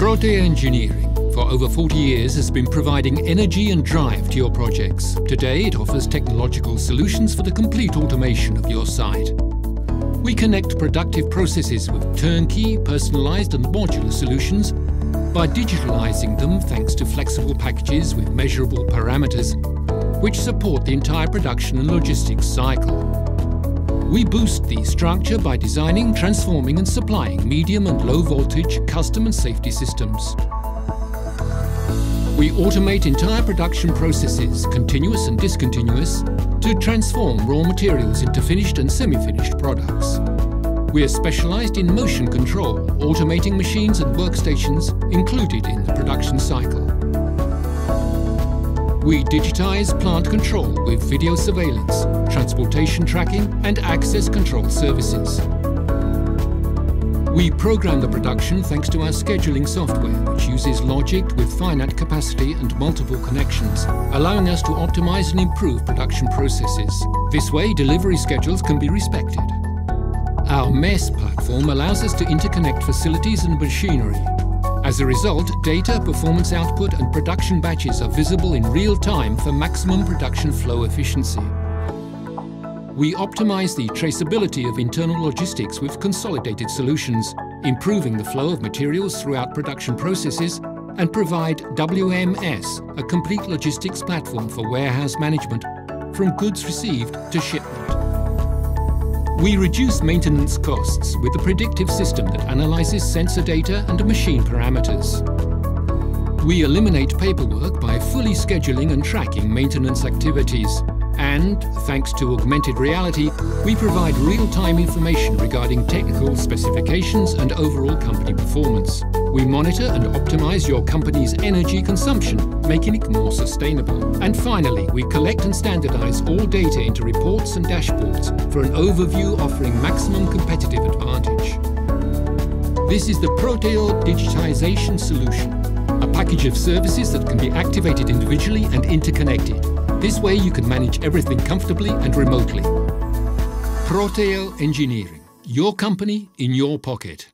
Proteo Engineering, for over 40 years, has been providing energy and drive to your projects. Today, it offers technological solutions for the complete automation of your site. We connect productive processes with turnkey, personalized and modular solutions by digitalizing them thanks to flexible packages with measurable parameters, which support the entire production and logistics cycle. We boost the structure by designing, transforming and supplying medium and low voltage custom and safety systems. We automate entire production processes, continuous and discontinuous, to transform raw materials into finished and semi-finished products. We are specialized in motion control, automating machines and workstations included in the production cycle. We digitize plant control with video surveillance, transportation tracking and access control services. We program the production thanks to our scheduling software, which uses logic with finite capacity and multiple connections, allowing us to optimize and improve production processes. This way, delivery schedules can be respected. Our MES platform allows us to interconnect facilities and machinery, as a result, data, performance output and production batches are visible in real time for maximum production flow efficiency. We optimize the traceability of internal logistics with consolidated solutions, improving the flow of materials throughout production processes and provide WMS, a complete logistics platform for warehouse management, from goods received to shipment. We reduce maintenance costs with a predictive system that analyzes sensor data and machine parameters. We eliminate paperwork by fully scheduling and tracking maintenance activities. And, thanks to augmented reality, we provide real-time information regarding technical specifications and overall company performance. We monitor and optimize your company's energy consumption, making it more sustainable. And finally, we collect and standardize all data into reports and dashboards for an overview offering maximum competitive advantage. This is the Proteo Digitization Solution, a package of services that can be activated individually and interconnected. This way you can manage everything comfortably and remotely. Proteo Engineering, your company in your pocket.